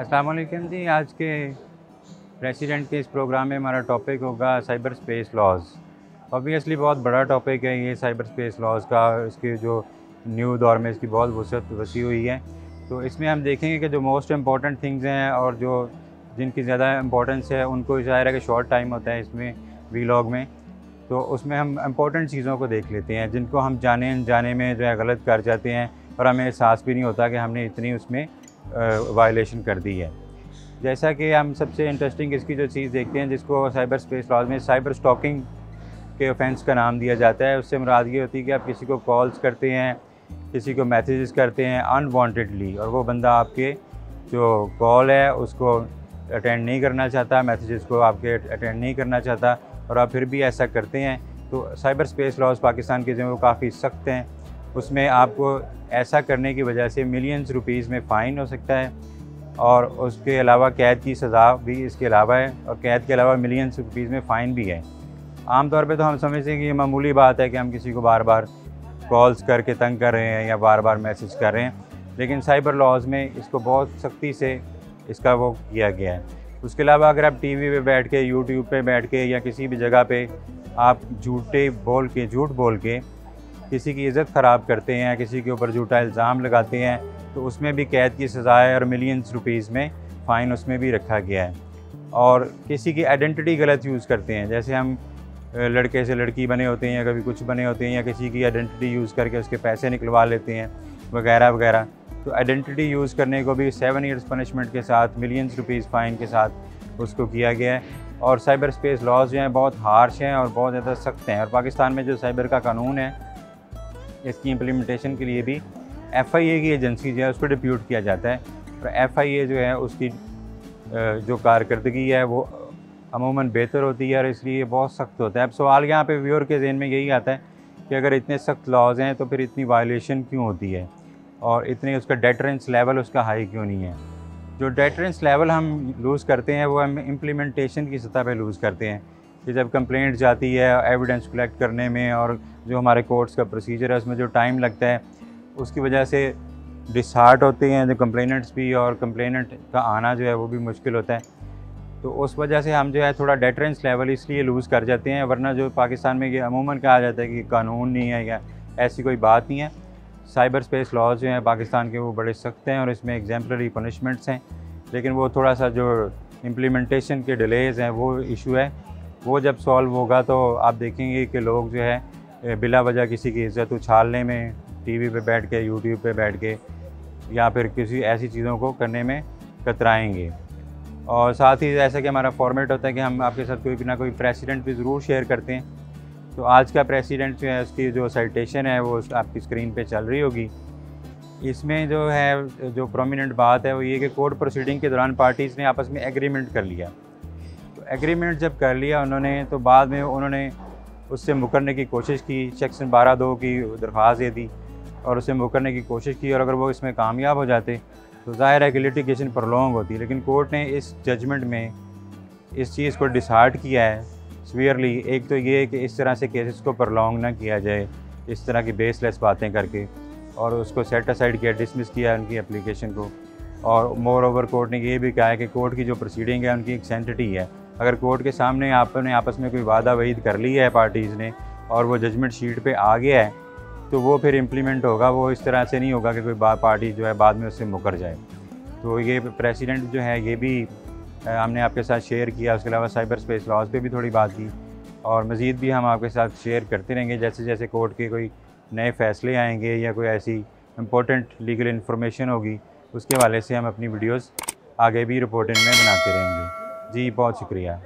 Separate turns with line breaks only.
अस्सलाम वालेकुम जी, आज के प्रेसिडेंट के इस प्रोग्राम में हमारा टॉपिक होगा साइबर स्पेस लॉज ऑब्वियसली बहुत बड़ा टॉपिक है ये साइबर स्पेस लॉज का, इसके जो न्यू दौर में इसकी बहुत वसत, वसी हुई है। तो इसमें हम देखेंगे कि जो मोस्ट इंपॉर्टेंट थिंग्स हैं और जो जिनकी ज़्यादा इम्पोर्टेंस है, उनको ज़ाहिर है कि शॉर्ट टाइम होता है इसमें वीलॉग में। तो उसमें हम इम्पोर्टेंट चीज़ों को देख लेते हैं, जिनको हम जाने अनजाने में जो है गलत कर जाते हैं और हमें एहसास भी नहीं होता कि हमने इतनी उसमें वायलेशन कर दी है। जैसा कि हम सबसे इंटरेस्टिंग इसकी जो चीज़ देखते हैं, जिसको साइबर स्पेस लॉज में साइबर स्टॉकिंग के ऑफेंस का नाम दिया जाता है, उससे मुराद ये होती है कि आप किसी को कॉल्स करते हैं, किसी को मैसेजेस करते हैं अनवांटेडली और वो बंदा आपके जो कॉल है, उसको अटेंड नहीं करना चाहता मैसेजेस को आपके अटेंड नहीं करना चाहता और आप फिर भी ऐसा करते हैं तो साइबर स्पेस लॉज पाकिस्तान के जो काफ़ी सख्त हैं। उसमें आपको ऐसा करने की वजह से मिलियंस रुपीज़ में फ़ाइन हो सकता है और उसके अलावा कैद की सज़ा भी इसके अलावा है और कैद के अलावा मिलियंस रुपीज़ में फ़ाइन भी है। आमतौर पर तो हम समझते हैं कि ये मामूली बात है कि हम किसी को बार बार कॉल्स करके तंग कर रहे हैं या बार बार मैसेज कर रहे हैं, लेकिन साइबर लॉज में इसको बहुत सख्ती से इसका वो किया गया है। उसके अलावा अगर आप टीवी पे बैठ के यूट्यूब पे बैठ के या किसी भी जगह पे आप झूठे बोल के, झूठ बोल के किसी की इज़्ज़त ख़राब करते हैं किसी के ऊपर झूठा इल्ज़ाम लगाते हैं तो उसमें भी कैद की सज़ाएँ और मिलियंस रुपीज़ में फ़ाइन उसमें भी रखा गया है। और किसी की आइडेंटिटी गलत यूज़ करते हैं, जैसे हम लड़के से लड़की बने होते हैं या कभी कुछ बने होते हैं या किसी की आइडेंटिटी यूज़ करके उसके पैसे निकलवा लेते हैं, वगैरह वगैरह। तो आइडेंटिटी यूज़ करने को भी सेवन ईयर्स पनिशमेंट के साथ मिलियंस रुपीज़ फ़ाइन के साथ उसको किया गया है। और साइबर स्पेस लॉज जो हैं बहुत हार्श हैं और बहुत ज़्यादा सख्त हैं। और पाकिस्तान में जो साइबर का कानून है इसकी इम्प्लीमेंटेशन के लिए भी एफ़ आई ए की एजेंसी जो है उसको डिप्यूट किया जाता है। और एफ़ आई ए जो है, उसकी जो कारकर्दगी है, वो अमूमन बेहतर होती है और इसलिए बहुत सख्त होता है। अब सवाल यहाँ पे व्यूअर के जहन में यही आता है कि अगर इतने सख्त लॉज हैं तो फिर इतनी वायलेशन क्यों होती है? और इतने उसका डेटरेंस लेवल उसका हाई क्यों नहीं है? जो डेटरेंस लेवल हम लूज़ करते हैं, वो हम इम्प्लीमेंटेशन की सतह पे लूज़ करते हैं। कि जब कंप्लेंट जाती है एविडेंस कलेक्ट करने में और जो हमारे कोर्ट्स का प्रोसीजर है, उसमें जो टाइम लगता है, उसकी वजह से डिसहार्ट होते हैं जो कंप्लेनेंट्स भी और कंप्लेनेंट का आना जो है, वो भी मुश्किल होता है। तो उस वजह से हम जो है, थोड़ा डेटरेंस लेवल इसलिए लूज़ कर जाते हैं, वरना जो पाकिस्तान में ये अमूमन कहा जाता है कि कानून नहीं है या ऐसी कोई बात नहीं है। साइबर स्पेस लॉज जो हैं, पाकिस्तान के वो बड़े सख्त हैं और इसमें एग्जाम्पलरी पनिशमेंट्स हैं, लेकिन वो थोड़ा सा जो इम्प्लीमेंटेशन के डिलेज़ हैं, वो इशू है। वो जब सॉल्व होगा तो आप देखेंगे कि लोग जो है बिला वजह किसी की इज़्ज़त उछालने में टीवी पे बैठ के यूट्यूब पे बैठ के, या फिर किसी ऐसी चीज़ों को करने में कतराएँगे। और साथ ही जैसा कि हमारा फॉर्मेट होता है कि हम आपके साथ कोई ना कोई प्रेसिडेंट भी ज़रूर शेयर करते हैं। तो आज का प्रेसिडेंट जो है, उसकी जो साइटेशन है, वो आपकी स्क्रीन पे चल रही होगी। इसमें जो है, जो प्रोमिनेंट बात है, वो ये कि कोर्ट प्रोसीडिंग के दौरान पार्टीज़ ने आपस में एग्रीमेंट कर लिया। एग्रीमेंट जब कर लिया उन्होंने तो बाद में उन्होंने उससे मुकरने की कोशिश की सेक्शन बारह दो की, दरख्वास्त दे दी और उससे मुकरने की कोशिश की और अगर वो इसमें कामयाब हो जाते तो ज़ाहिर है कि लिटिगेशन प्रलोंग होती। लेकिन कोर्ट ने इस जजमेंट में इस चीज़ को डिसाइड किया है सवियरली एक तो ये कि इस तरह से केसेस को प्रलोंग ना किया जाए, इस तरह की बेसलेस बातें करके और उसको सेट असाइड किया डिसमिस किया उनकी एप्लीकेशन को। और मोर ओवर कोर्ट ने ये भी कहा है कि कोर्ट की जो प्रोसीडिंग है, उनकी एक सेंटिटी है। अगर कोर्ट के सामने आपने आपस में कोई वादा वहीद कर ली है पार्टीज़ ने, और वो जजमेंट शीट पे आ गया है तो वो फिर इम्प्लीमेंट होगा। वो इस तरह से नहीं होगा कि कोई पार्टी जो है बाद में उससे मुकर जाए। तो ये प्रेसिडेंट जो है, ये भी हमने आपके साथ शेयर किया। उसके अलावा साइबर स्पेस लॉज पे भी थोड़ी बात की। और मज़ीद भी हम आपके साथ शेयर करते रहेंगे। जैसे जैसे कोर्ट के कोई नए फ़ैसले आएँगे या कोई ऐसी इम्पोर्टेंट लीगल इन्फॉर्मेशन होगी, उसके हवाले से हम अपनी वीडियोस आगे भी रिपोर्टिंग में बनाते रहेंगे। जी बहुत शुक्रिया।